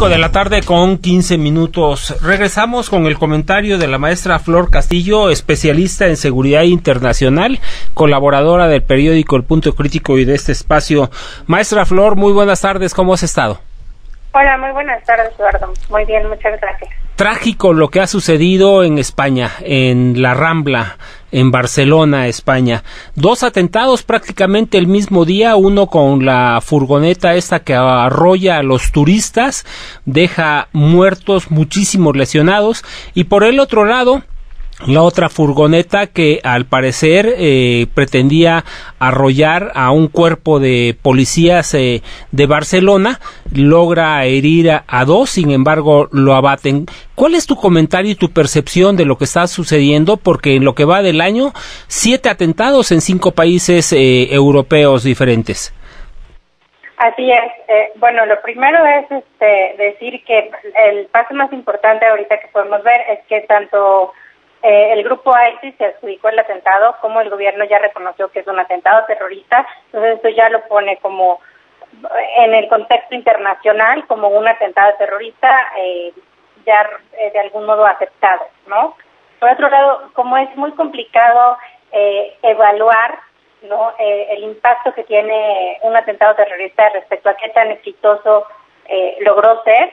5 de la tarde con 15 minutos. Regresamos con el comentario de la maestra Flor Castillo, especialista en seguridad internacional, colaboradora del periódico El Punto Crítico y de este espacio. Maestra Flor, muy buenas tardes, ¿cómo has estado? Hola, muy buenas tardes, Eduardo. Muy bien, muchas gracias. Trágico lo que ha sucedido en España, en la Rambla, en Barcelona, España. Dos atentados prácticamente el mismo día, uno con la furgoneta esta que arrolla a los turistas, deja muertos, muchísimos lesionados, y por el otro lado, la otra furgoneta que al parecer eh, pretendía arrollar a un cuerpo de policías eh, de Barcelona logra herir a, dos sin embargo lo abaten ¿cuál es tu comentario y tu percepción de lo que está sucediendo? porque en lo que va del año siete atentados en cinco países eh, europeos diferentes Así es. bueno, lo primero es este, decir que el paso más importante ahorita que podemos ver es que tanto eh, el grupo ISIS se adjudicó el atentado, como el gobierno ya reconoció que es un atentado terrorista, entonces esto ya lo pone como en el contexto internacional como un atentado terrorista eh, ya eh, de algún modo aceptado, ¿no? Por otro lado, como es muy complicado evaluar ¿no? el impacto que tiene un atentado terrorista respecto a qué tan exitoso logró ser,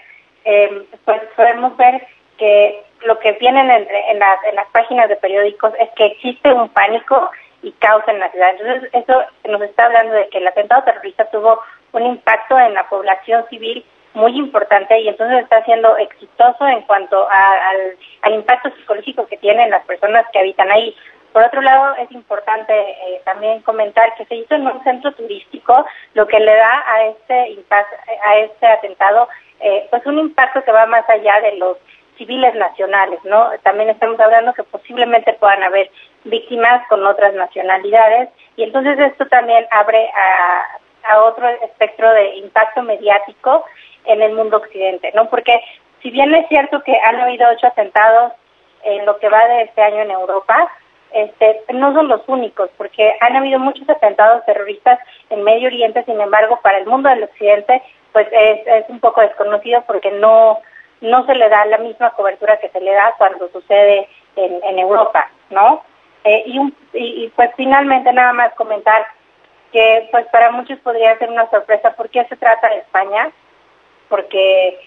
pues podemos ver que lo que vienen en, las, en las páginas de periódicos es que existe un pánico y caos en la ciudad. Entonces, eso nos está hablando de que el atentado terrorista tuvo un impacto en la población civil muy importante y entonces está siendo exitoso en cuanto al, impacto psicológico que tienen las personas que habitan ahí. Por otro lado, es importante eh, también comentar que se hizo en un centro turístico, lo que le da a este a este atentado, eh, pues un impacto que va más allá de los civiles nacionales, ¿no? También estamos hablando que posiblemente puedan haber víctimas con otras nacionalidades y entonces esto también abre a, otro espectro de impacto mediático en el mundo occidente, ¿no? Porque si bien es cierto que han habido ocho atentados en lo que va de este año en Europa, este, no son los únicos, porque han habido muchos atentados terroristas en Medio Oriente, sin embargo, para el mundo del occidente, pues es, es un poco desconocido porque no no se le da la misma cobertura que se le da cuando sucede en, en Europa, ¿no? Eh, y, y, pues finalmente nada más comentar que pues para muchos podría ser una sorpresa por qué se trata de España, porque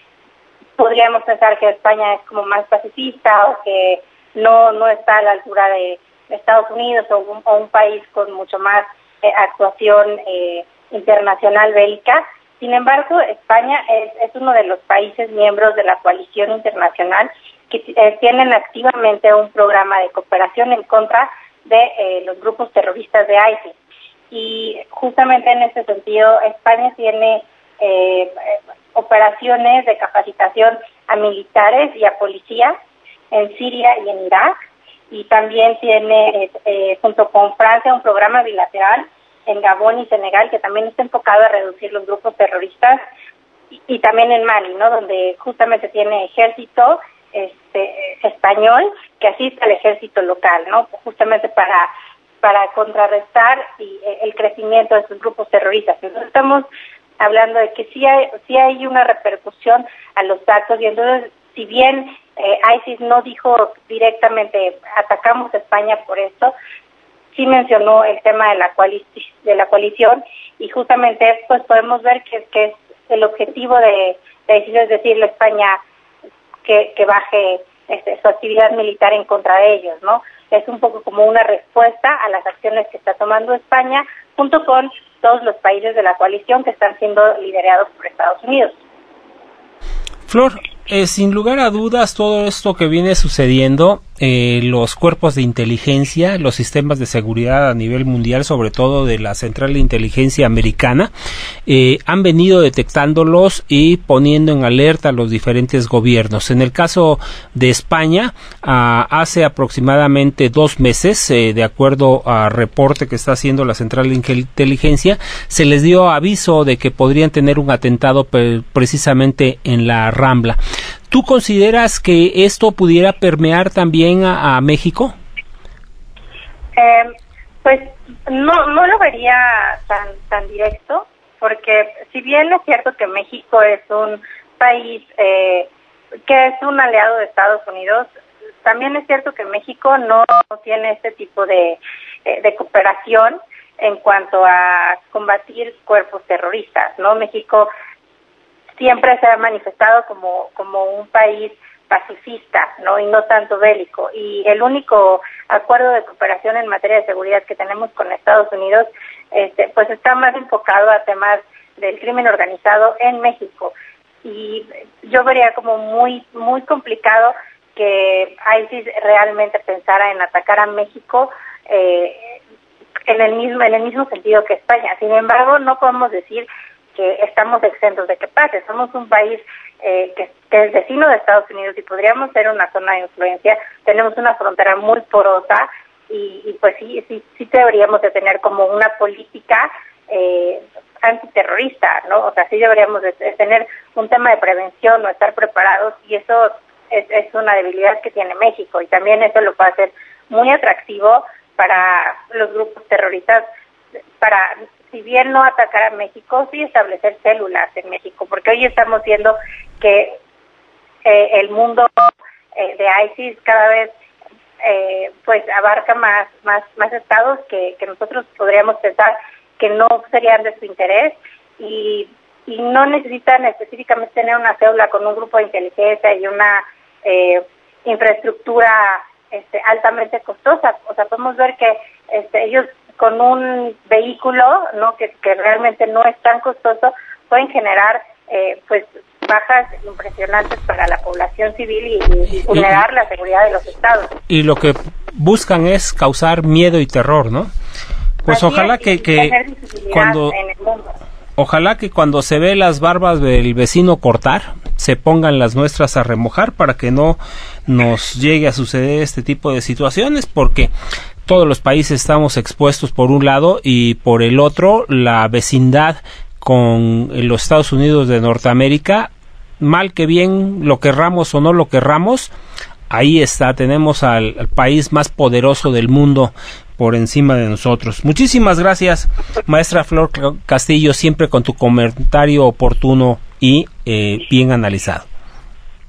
podríamos pensar que España es como más pacifista o que no no está a la altura de Estados Unidos o un, un país con mucho más eh, actuación eh, internacional bélica sin embargo, España es, uno de los países miembros de la coalición internacional que eh, tienen activamente un programa de cooperación en contra de eh, los grupos terroristas de ISIS. Y justamente en ese sentido, España tiene eh, operaciones de capacitación a militares y a policías en Siria y en Irak. Y también tiene, junto con Francia, un programa bilateral en Gabón y Senegal, que también está enfocado a reducir los grupos terroristas, y, también en Mali, ¿no? Donde justamente tiene ejército este, español que asiste al ejército local, ¿no? Justamente para para contrarrestar eh, el crecimiento de estos grupos terroristas. Entonces estamos hablando de que sí hay, sí hay una repercusión a los actos y entonces si bien eh, ISIS no dijo directamente atacamos a España por esto, sí mencionó el tema de la, de la coalición y justamente pues podemos ver que, que es el objetivo de, de decirle a España que, que baje este, su actividad militar en contra de ellos, ¿no? Es un poco como una respuesta a las acciones que está tomando España junto con todos los países de la coalición que están siendo liderados por Estados Unidos. Flor, eh, sin lugar a dudas, todo esto que viene sucediendo eh, los cuerpos de inteligencia, los sistemas de seguridad a nivel mundial, sobre todo de la Central de Inteligencia Americana, eh, han venido detectándolos y poniendo en alerta a los diferentes gobiernos. En el caso de España, hace aproximadamente dos meses, eh, de acuerdo a reporte que está haciendo la Central de Inteligencia, se les dio aviso de que podrían tener un atentado precisamente en la Rambla. ¿Tú consideras que esto pudiera permear también a, México? Eh, pues no, no lo vería tan, tan directo, porque si bien es cierto que México es un país eh, que es un aliado de Estados Unidos. También es cierto que México no, tiene este tipo de, eh, de cooperación en cuanto a combatir cuerpos terroristas, ¿no? México siempre se ha manifestado como, como un país pacifista, ¿no? Y no tanto bélico. Y el único acuerdo de cooperación en materia de seguridad que tenemos con Estados Unidos, este, pues está más enfocado a temas del crimen organizado en México. Y yo vería como muy, muy complicado que ISIS realmente pensara en atacar a México eh, en el mismo en el mismo sentido que España. Sin embargo, no podemos decir que estamos exentos de que pase. Somos un país eh, que, es vecino de Estados Unidos y podríamos ser una zona de influencia. Tenemos una frontera muy porosa y, pues sí, sí, sí deberíamos de tener como una política eh, antiterrorista, ¿no? O sea, sí deberíamos de, tener un tema de prevención o estar preparados y eso es, es una debilidad que tiene México y también eso lo puede hacer muy atractivo para los grupos terroristas para si bien no atacar a México, sí establecer células en México, porque hoy estamos viendo que eh, el mundo eh, de ISIS cada vez eh, pues abarca más más más estados que, que nosotros podríamos pensar que no serían de su interés y, y no necesitan específicamente tener una célula con un grupo de inteligencia y una infraestructura este, altamente costosa. O sea, podemos ver que este, ellos con un vehículo no que, realmente no es tan costoso pueden generar eh, pues bajas impresionantes para la población civil y, vulnerar la seguridad de los estados. Y lo que buscan es causar miedo y terror, ¿no? Pues ojalá que, que cuando ojalá que cuando se ve las barbas del vecino cortar se pongan las nuestras a remojar para que no nos llegue a suceder este tipo de situaciones porque todos los países estamos expuestos por un lado y por el otro la vecindad con los Estados Unidos de Norteamérica, mal que bien lo querramos o no lo querramos, ahí está, tenemos al, país más poderoso del mundo por encima de nosotros. Muchísimas gracias, maestra Flor Castillo, siempre con tu comentario oportuno y eh, bien analizado.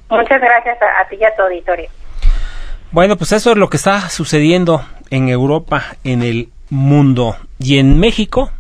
Muchas gracias a, a ti y a tu auditorio. Bueno, pues eso es lo que está sucediendo en Europa, en el mundo. Y en México